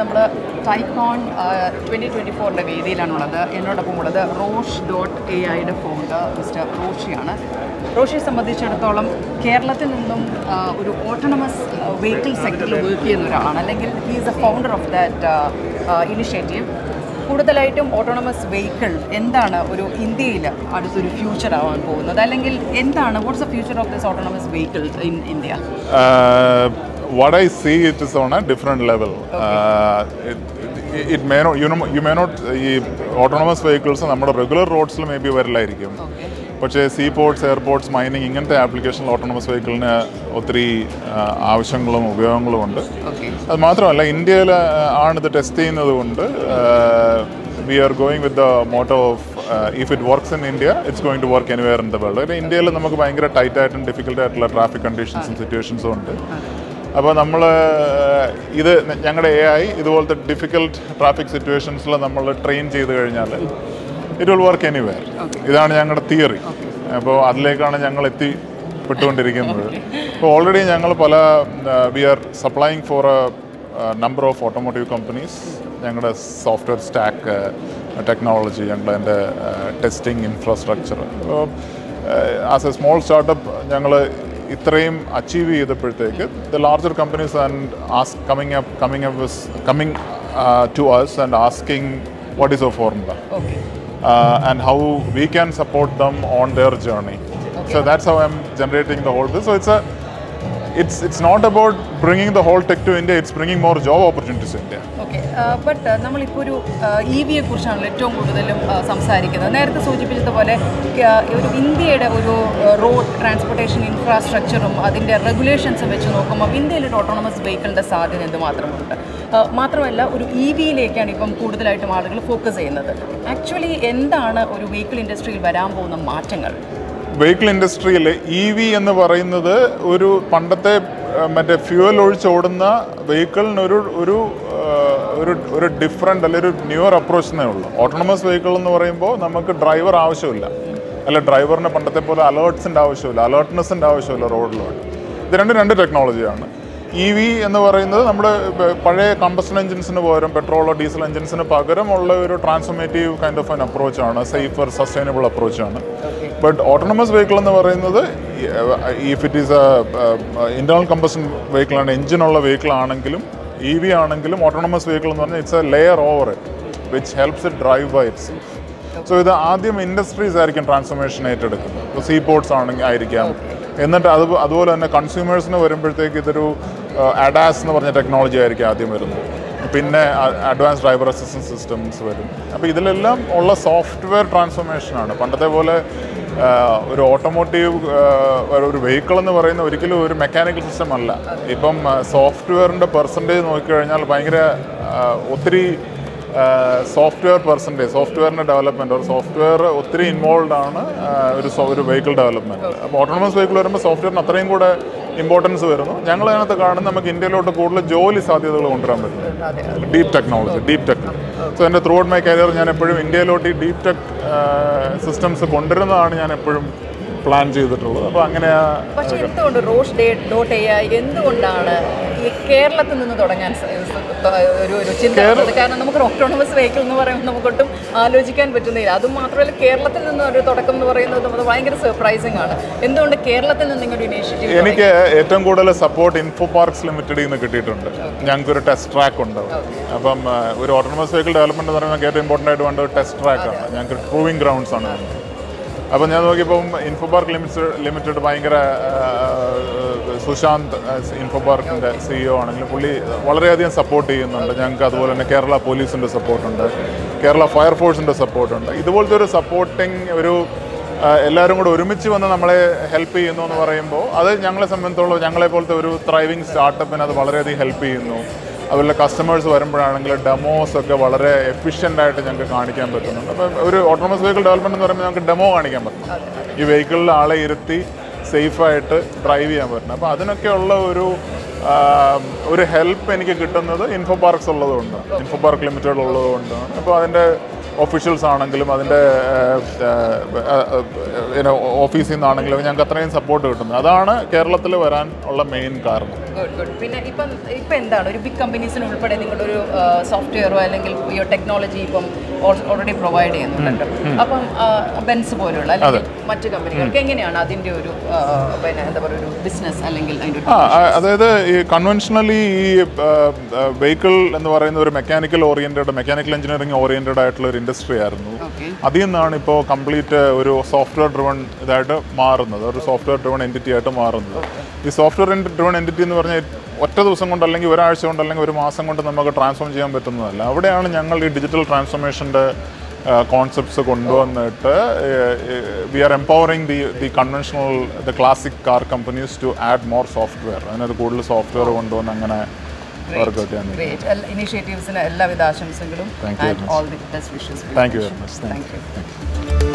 നമ്മൾ tycoon twenty twenty ഫോറിന്റെ വേദിയിലാണുള്ളത്. എന്നോടൊപ്പം ഉള്ളത് റോഷ് ഡോട്ട് എ ഐയുടെ ഫൗണ്ടർ മിസ്റ്റർ റോഷിയാണ്. റോഷിയെ സംബന്ധിച്ചിടത്തോളം കേരളത്തിൽ നിന്നും ഒരു ഓട്ടോണമസ് വെഹിക്കിൾ സെക്ടറിൽ വർക്ക് ചെയ്യുന്ന ഒരാളാണ്. അല്ലെങ്കിൽ he is a founder of that initiative കൂടുതലായിട്ടും ഓട്ടോണമസ് വെഹിക്കിൾ എന്താണ് ഒരു ഇന്ത്യയിൽ അടുത്തൊരു ഫ്യൂച്ചർ ആവാൻ പോകുന്നത്? അല്ലെങ്കിൽ എന്താണ് what's the future of this autonomous vehicle in India what I see it is on a different level. Okay. Uh, it, it, it may not, you know, you may not, ഈ autonomous vehicles നമ്മുടെ regular റോഡ്സിൽ may be വരില്ലായിരിക്കും. Okay പക്ഷേ see ports airports mining ഇങ്ങനത്തെ ആപ്ലിക്കേഷനിൽ autonomous വെഹിക്കിളിന് ഒത്തിരി ആവശ്യങ്ങളും ഉപയോഗങ്ങളും ഉണ്ട്. അത് മാത്രമല്ല ഇന്ത്യയിൽ ആണ് ഇത് ടെസ്റ്റ് ചെയ്യുന്നത് കൊണ്ട് we are going with the motto of if it works in India it's going to work anywhere in the world ഇന്ത്യയിൽ നമുക്ക് ഭയങ്കര ടൈറ്റ് ആയിട്ടും ഡിഫിക്കൽട്ട് ആയിട്ടുള്ള ട്രാഫിക് കണ്ടീഷൻസും സിറ്റുവേഷൻസും ഉണ്ട്. അപ്പോൾ നമ്മൾ ഇത് ഞങ്ങളുടെ എ ഐ ഇതുപോലത്തെ ഡിഫിക്കൽട്ട് ട്രാഫിക് സിറ്റുവേഷൻസിൽ നമ്മൾ ട്രെയിൻ ചെയ്ത് കഴിഞ്ഞാൽ ഇറ്റ് വിൽ വർക്ക് എനിവെയർ ഇതാണ് ഞങ്ങളുടെ തിയറി അപ്പോൾ അതിലേക്കാണ് ഞങ്ങൾ എത്തിപ്പെട്ടുകൊണ്ടിരിക്കുന്നത് അപ്പോൾ ഓൾറെഡി ഞങ്ങൾ പല we are supplying for a number of automotive companies ഞങ്ങളുടെ സോഫ്റ്റ്വെയർ സ്റ്റാക്ക് ടെക്നോളജി ഞങ്ങളുടെ എന്റെ ടെസ്റ്റിംഗ് ഇൻഫ്രാസ്ട്രക്ചർ അപ്പോൾ ആസ് എ സ്മോൾ സ്റ്റാർട്ടപ്പ് ഞങ്ങൾ ഇത്രയും achieve ചെയ്തപ്പോഴത്തേക്ക് the larger companies and as coming up coming up coming to us and asking what is a formula okay uh, and how we can support them on their journey. So that's how I'm generating the whole this. So it's a it's it's not about bringing the whole tech to India. It's bringing more job opportunities to India. Okay, okay but നമ്മളിപ്പോൾ ഒരു E വിയെ കുറിച്ചാണല്ലോ ഏറ്റവും കൂടുതലും സംസാരിക്കുന്നത് നേരത്തെ സൂചിപ്പിച്ചതുപോലെ ഒരു ഇന്ത്യയുടെ ഒരു റോഡ് ട്രാൻസ്പോർട്ടേഷൻ ഇൻഫ്രാസ്ട്രക്ചറും അതിന്റെ റെഗുലേഷൻസും വെച്ച് നോക്കുമ്പോൾ ഇന്ത്യയിൽ ഒരു ഓട്ടോണമസ് വെഹിക്കിളിന്റെ സാധ്യത എന്തുമാത്രമുണ്ട് ആ, മാത്രമല്ല ഒരു ഇ വിയിലേക്കാണ് ഇപ്പം കൂടുതലായിട്ടും ആളുകൾ ഫോക്കസ് ചെയ്യുന്നത് ആക്ച്വലി എന്താണ് ഒരു വെഹിക്കിൾ ഇൻഡസ്ട്രിയിൽ വരാൻ പോകുന്ന മാറ്റങ്ങൾ വെഹിക്കിൾ ഇൻഡസ്ട്രിയിൽ ഇ വി എന്ന് പറയുന്നത് ഒരു പണ്ടത്തെ മറ്റേ ഫ്യൂവൽ ഒഴിച്ചോടുന്ന വെഹിക്കിളിനൊരു ഒരു ഒരു ഒരു ഡിഫറെന്റ് അല്ലെങ്കിൽ ഒരു ന്യൂർ അപ്രോച്ച് എന്നേ ഉള്ളൂ. ഓട്ടോണമസ് വെഹിക്കിൾ എന്ന് പറയുമ്പോൾ നമുക്ക് ഡ്രൈവർ ആവശ്യമില്ല. അല്ല ഡ്രൈവറിന് പണ്ടത്തെ പോലെ അലേർട്ട്സിന്റെ ആവശ്യമില്ല അലേർട്ട്നെസ്സിന്റെ ആവശ്യമില്ല റോഡിലോട്ട് ഇത് രണ്ട് രണ്ട് ടെക്നോളജിയാണ് ഇ വി എന്ന് പറയുന്നത് നമ്മുടെ പഴയ കമ്പസ്റ്റൻ എഞ്ചിൻസിന് പകരം പെട്രോളോ ഡീസൽ എഞ്ചിൻസിന് പകരമുള്ള ഒരു ട്രാൻസ്ഫോർമേറ്റീവ് കൈൻഡ് ഓഫ് ആൻ അപ്രോച്ചാണ് സേഫർ സസ്റ്റൈനബിൾ അപ്രോച്ചാണ് ബട്ട് ഓട്ടോണമസ് വെഹിക്കിൾ എന്ന് പറയുന്നത് if it is internal combustion vehicle ആണ് എഞ്ചിനുള്ള വെഹിക്കിൾ ആണെങ്കിലും ഇ വി ആണെങ്കിലും ഓട്ടോണമസ് വെഹിക്കിൾ എന്ന് പറഞ്ഞാൽ it's a layer over it which helps it drive by it's so ഇത് ആദ്യം ഇൻഡസ്ട്രീസ് ആയിരിക്കും ട്രാൻസ്ഫോർമേഷൻ ഏറ്റെടുക്കുന്നത്. ഇപ്പോൾ സീ പോർട്സ് ആണെങ്കിൽ ആയിരിക്കാം. എന്നിട്ട് അത് അതുപോലെ തന്നെ കൺസ്യൂമേഴ്സിന് വരുമ്പോഴത്തേക്ക് ഇതൊരു അഡാസ് എന്ന് പറഞ്ഞ ടെക്നോളജി ആയിരിക്കും ആദ്യം വരുന്നത്. പിന്നെ അഡ്വാൻസ് ഡ്രൈവർ അസിസ്റ്റൻസ് സിസ്റ്റംസ് വരും. അപ്പോൾ ഇതിലെല്ലാം ഉള്ള സോഫ്റ്റ്വെയർ ട്രാൻസ്ഫോർമേഷനാണ് പണ്ടത്തെ പോലെ ഒരു ഓട്ടോമോട്ടീവ് ഒരു വെഹിക്കിൾ എന്ന് പറയുന്ന ഒരിക്കലും ഒരു മെക്കാനിക്കൽ സിസ്റ്റം അല്ല. ഇപ്പം സോഫ്റ്റ്വെയറിന്റെ പെർസെന്റേജ് നോക്കിക്കഴിഞ്ഞാൽ ഭയങ്കര ഒത്തിരി സോഫ്റ്റ്വെയർ പെർസെന്റേജ് സോഫ്റ്റ്വെയറിന്റെ ഡെവലപ്മെന്റ് ഒരു സോഫ്റ്റ്വെയർ ഒത്തിരി ഇൻവോൾവ് ആണ് ഒരു ഒരു വെഹിക്കിൾ ഡെവലപ്മെന്റ് അപ്പോൾ ഓട്ടോണമസ് വെഹിക്കിൾ വരുമ്പോൾ സോഫ്റ്റ്വെയറിന് അത്രയും കൂടെ ഇമ്പോർട്ടൻസ് വരുന്നു. ഞങ്ങൾ അതിനകത്ത് കാണുന്ന നമുക്ക് ഇന്ത്യയിലോട്ട് കൂടുതൽ ജോലി സാധ്യതകൾ കൊണ്ടുവരാൻ പറ്റും. Deep technology deep tech so എന്റെ ത്രൂ മൈ കരിയർ ഞാൻ എപ്പോഴും ഇന്ത്യയിലോട്ട് ഈ ഡീപ് ടെക് സിസ്റ്റംസ് കൊണ്ടുവരുന്നതാണ് ഞാൻ എപ്പോഴും പ്ലാൻ ചെയ്തിട്ടുള്ളത്. അപ്പോൾ അങ്ങനെ പക്ഷേ എന്തുകൊണ്ടാണ് കേരളത്തിൽ നിന്ന് തുടങ്ങാൻ ഒരു ഒരു ചിന്ത? കാരണം നമുക്ക് ഓട്ടോണമസ് വെഹിക്കിൾ എന്ന് പറയുമ്പോൾ നമുക്കൊട്ടും ആലോചിക്കാൻ പറ്റുന്നില്ല. അതും മാത്രമല്ല കേരളത്തിൽ നിന്ന് ഒരു തുടക്കം എന്ന് പറയുന്നത് അത് ഭയങ്കര സർപ്രൈസിംഗ് ആണ്. എന്തുകൊണ്ട് കേരളത്തിൽ നിന്ന് ഇങ്ങനെ ഇനീഷ്യേറ്റീവ് എനിക്ക് ഏറ്റവും കൂടുതൽ സപ്പോർട്ട് ഇൻഫോ പാർക്സ് ലിമിറ്റഡിൽ നിന്ന് കിട്ടിയിട്ടുണ്ട്. ഞങ്ങൾക്ക് ഒരു ടെസ്റ്റ് ട്രാക്ക് ഉണ്ട്. അപ്പം ഒരു ഓട്ടോണമസ് വെഹിക്കിൾ ഡെവലപ്മെന്റ് എന്ന് പറയുമ്പോൾ ഏറ്റവും ഇമ്പോർട്ടന്റ് ആയിട്ട് വേണ്ട ഒരു ടെസ്റ്റ് ട്രാക്ക് ആണ്. ഞങ്ങൾക്ക് പ്രൂവിങ് ഗ്രൗണ്ട്സ് ആണ്. അപ്പം ഞാൻ നോക്കിയപ്പം ഇൻഫോ പാർക്ക് ലിമിറ്റഡ് ലിമിറ്റഡ് ഭയങ്കര സുശാന്ത് ഇൻഫോ പാർക്കിന്റെ സിഇഒ ആണെങ്കിലും പുള്ളി വളരെയധികം സപ്പോർട്ട് ചെയ്യുന്നുണ്ട്. ഞങ്ങൾക്ക് അതുപോലെ തന്നെ കേരള പോലീസിന്റെ സപ്പോർട്ടുണ്ട് കേരള ഫയർഫോഴ്സിന്റെ സപ്പോർട്ടുണ്ട് ഇതുപോലത്തെ ഒരു സപ്പോർട്ടിങ് ഒരു എല്ലാവരും കൂടെ ഒരുമിച്ച് വന്ന് നമ്മളെ ഹെൽപ്പ് ചെയ്യുന്നു എന്ന് പറയുമ്പോൾ അത് ഞങ്ങളെ സംബന്ധിച്ചോളം ഞങ്ങളെ പോലത്തെ ഒരു ത്രൈവിങ് സ്റ്റാർട്ടപ്പിന് അത് വളരെയധികം ഹെൽപ്പ് ചെയ്യുന്നു. അതുപോലെ കസ്റ്റമേഴ്സ് വരുമ്പോഴാണെങ്കിൽ ഡെമോസ് ഒക്കെ വളരെ എഫിഷ്യന്റ് ആയിട്ട് ഞങ്ങൾക്ക് കാണിക്കാൻ പറ്റുന്നുണ്ട്. അപ്പം ഒരു ഓട്ടോണമസ് വെഹിക്കിൾ ഡെവലപ്മെന്റ് എന്ന് പറയുമ്പോൾ ഞങ്ങൾക്ക് ഡെമോ കാണിക്കാൻ പറ്റും. ഈ വെഹിക്കിളിൽ ആളെ ഇരുത്തി സേഫായിട്ട് ഡ്രൈവ് ചെയ്യാൻ പറ്റുന്നത്. അപ്പോൾ അതിനൊക്കെയുള്ള ഒരു ഒരു ഹെൽപ്പ് എനിക്ക് കിട്ടുന്നത് ഇൻഫോ പാർക്സ് ഉള്ളതുകൊണ്ടാണ്. ഇൻഫോ പാർക്ക് ലിമിറ്റഡ് ഉള്ളതുകൊണ്ടാണ്. അപ്പോൾ അതിന്റെ ഒഫീഷ്യൽസ് ആണെങ്കിലും അതിന്റെ ഓഫീസിൽ നിന്നാണെങ്കിലും ഞങ്ങൾക്ക് അത്രയും സപ്പോർട്ട് കിട്ടുന്നത് അതാണ് കേരളത്തിൽ വരാൻ ഉള്ള മെയിൻ കാരണം. പിന്നെ ഇപ്പം ഇപ്പം എന്താണ്? ഒരു ബിഗ് കമ്പനീസിന് ഉൾപ്പെടെ ഒരു സോഫ്റ്റ്വെയറോ അല്ലെങ്കിൽ ടെക്നോളജി ഇപ്പം ഓൾറെഡി പ്രൊവൈഡ് ചെയ്യുന്നുണ്ട്. അപ്പം ബെൻസ് പോലുള്ള മറ്റു കമ്പനികൾക്ക് എങ്ങനെയാണ് അതിന്റെ ഒരു പിന്നെ എന്താ പറയുക ഒരു ബിസിനസ് അല്ലെങ്കിൽ അതിന്റെ അതായത് ഈ കൺവെൻഷണലി ഈ വെഹിക്കിൾ എന്ന് പറയുന്ന ഒരു mechanical oriented mechanical engineering oriented ആയിട്ടുള്ള ഒരു ഇൻഡസ്ട്രി ആയിരുന്നു. അതിൽ നിന്നാണ് ഇപ്പോൾ കംപ്ലീറ്റ് ഒരു സോഫ്റ്റ്വെയർ ഡ്രിവൺ ഇതായിട്ട് മാറുന്നത്. ഒരു സോഫ്റ്റ്വെയർ ഡ്രിവൺ എന്റിറ്റി ആയിട്ട് മാറുന്നത്. ഈ സോഫ്റ്റ്വെയർ ഡ്രിവൺ എന്റിറ്റി എന്ന് പറഞ്ഞാൽ ഒറ്റ ദിവസം കൊണ്ട് അല്ലെങ്കിൽ ഒരാഴ്ച കൊണ്ട് അല്ലെങ്കിൽ ഒരു മാസം കൊണ്ട് നമുക്ക് ട്രാൻസ്ഫോം ചെയ്യാൻ പറ്റുന്നതല്ല. അവിടെയാണ് ഞങ്ങൾ ഈ ഡിജിറ്റൽ ട്രാൻസ്ഫോർമേഷന്റെ കോൺസെപ്റ്റ്സ് കൊണ്ടുവന്നിട്ട് we are empowering the the conventional the classic car companies to add more software അതിനകത്ത് കൂടുതൽ സോഫ്റ്റ്വെയർ കൊണ്ടുവന്ന് അങ്ങനെ ഇനീഷ്യേറ്റീവ്സിന് എല്ലാവിധ ആശംസകളും. And all the best wishes thank you very much thank you